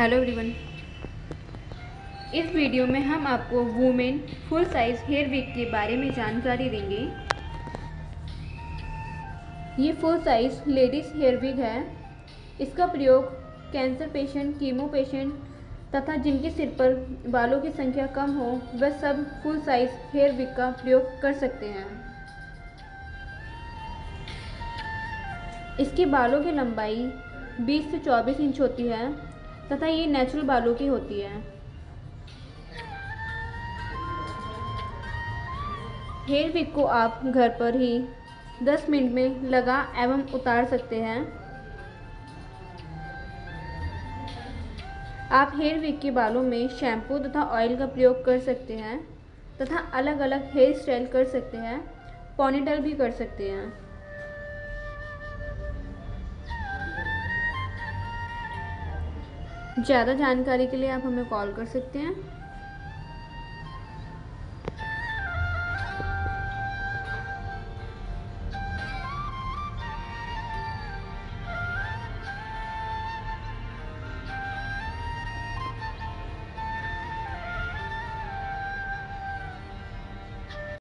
Hello everyone इस video में हम आपको women full size hair wig के बारे में जानकारी देंगे। ये full size ladies hair wig है। इसका प्रयोग कैंसर पेशेंट कीमो पेशेंट तथा जिनके सिर पर बालों की संख्या कम हो, वह सब फुल साइज़ हेयर विग का प्रयोग कर सकते हैं। इसके बालों की लंबाई 20 से 24 इंच होती है। तथा ये नेचुरल बालों की होती है। हेयर विक को आप घर पर ही 10 मिनट में लगा एवं उतार सकते हैं। आप हेयर विक के बालों में शैम्पू तथा ऑयल का प्रयोग कर सकते हैं तथा अलग अलग हेयर स्टाइल कर सकते हैं पॉनीटेल भी कर सकते हैं। ज़्यादा जानकारी के लिए आप हमें कॉल कर सकते हैं।